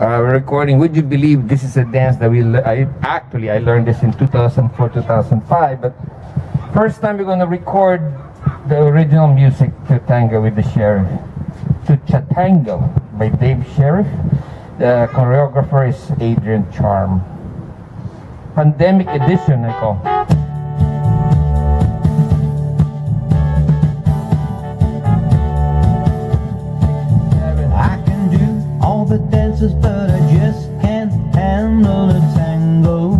uh, recording. Would you believe this is a dance that we I actually I learned this in 2004 2005 but first time we're going to record the original music to Tango with the Sheriff to Cha Tango by Dave Sheriff. The choreographer is Adrian Churm. Pandemic edition I call. The dances, but I just can't handle a tango.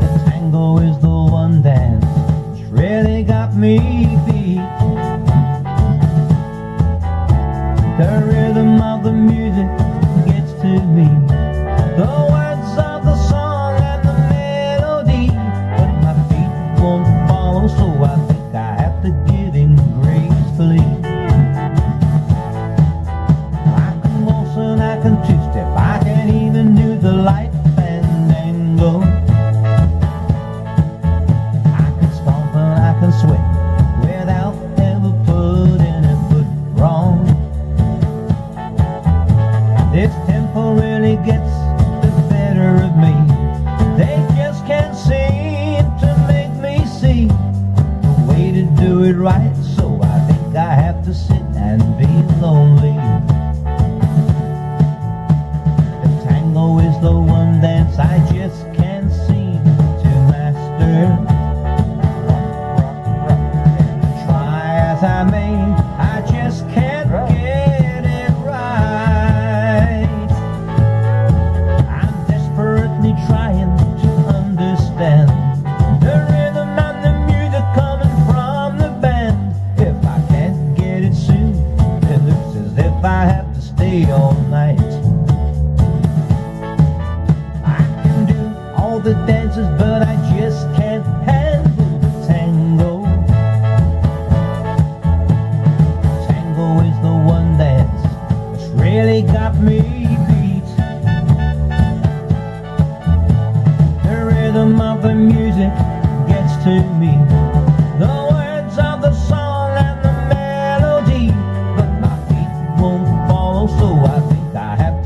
The tango is the one dance that's really got me beat. The rhythm of the music can two-step, I can even do the light fandango. I can stomp and I can swing without ever putting a foot wrong. This tempo really gets night. I can do all the dances, but I just can't handle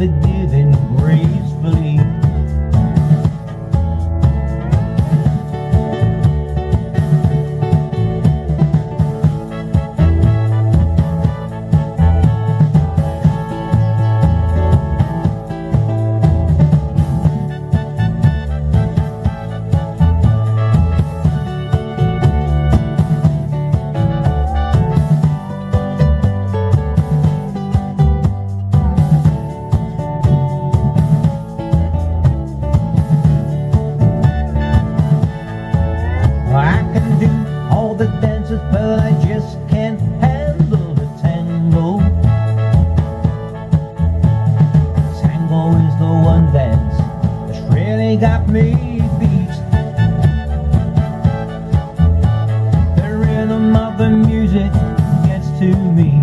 give in got me beat. The rhythm of the music gets to me.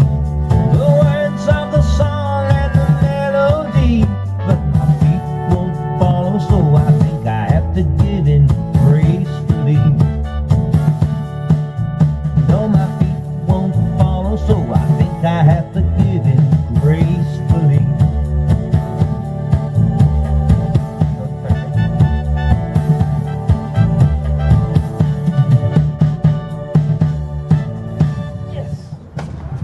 The words of the song and the melody, but my feet won't follow, so I think I have to give in gracefully. No, my feet won't follow, so I think I have